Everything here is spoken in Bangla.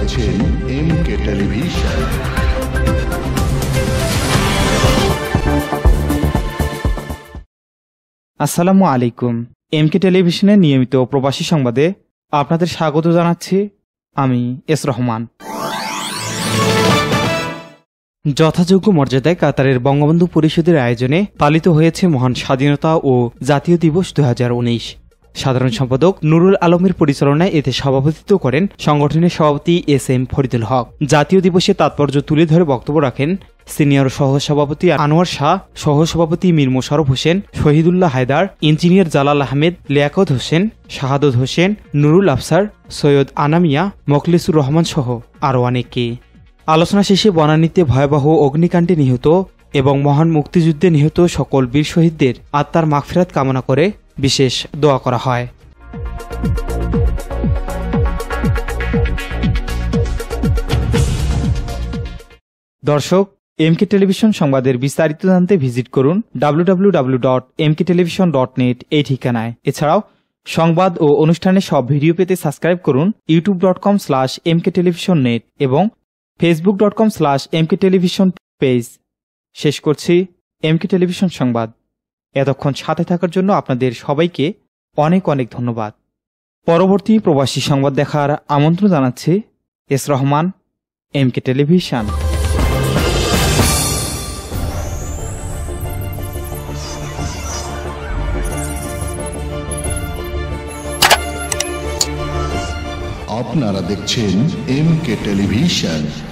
দেখছেন এম কে টেলিভিশন। আসসালামু আলাইকুম। এমকে টেলিভিশনের নিয়মিত প্রবাসী সংবাদে আপনাদের স্বাগত জানাচ্ছি আমি এস রহমান। যথাযোগ্য মর্যাদায় কাতারের বঙ্গবন্ধু পরিষদের আয়োজনে পালিত হয়েছে মহান স্বাধীনতা ও জাতীয় দিবস দু হাজার উনিশ। সাধারণ সম্পাদক নুরুল আলমের পরিচালনায় এতে সভাপতিত্ব করেন সংগঠনের সভাপতি এস এম ফরিদুল হক। জাতীয় দিবসে তাৎপর্য তুলে ধরে বক্তব্য রাখেন সিনিয়র সহসভাপতি আনোয়ার শাহ, সহসভাপতি মীর মোশারফ হোসেন, শহীদুল্লাহ হায়দার, ইঞ্জিনিয়ার জালাল আহমেদ, লিয়াকত হোসেন, শাহাদত হোসেন, নুরুল আফসার, সৈয়দ আনামিয়া, মখলিসুর রহমান সহ আরও অনেকে। আলোচনা শেষে বনানীতে ভয়াবহ অগ্নিকাণ্ডে নিহত এবং মহান মুক্তিযুদ্ধে নিহত সকল বীর শহীদদের আত্মার মাগফিরাত কামনা করে বিশেষ দোয়া করা হয়। দর্শক, এমকে টেলিভিশন সংবাদের বিস্তারিত জানতে ভিজিট করুন W W W dot MK television dot net এই ঠিকানায়। এছাড়াও, সংবাদ ও অনুষ্ঠানের সব ভিডিও পেতে সাবস্ক্রাইব করুন YouTube dot com slash MK television net এবং Facebook dot com slash MK television page শেষ করছি এমকে টেলিভিশন সংবাদ। এতক্ষণ সাথে থাকার জন্য আপনাদের সবাইকে অনেক অনেক ধন্যবাদ। পরবর্তী প্রবাসী সংবাদ দেখার আমন্ত্রণ জানাচ্ছি এস রহমান, এমকে টেলিভিশন। আপনারা দেখছেন এম কে টেলিভিশন।